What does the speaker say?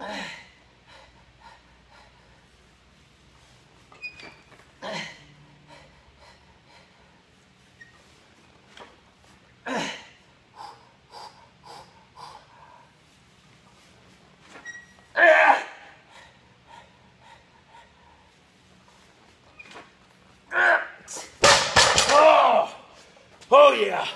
Oh, oh, yeah.